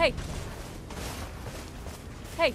Hey! Hey!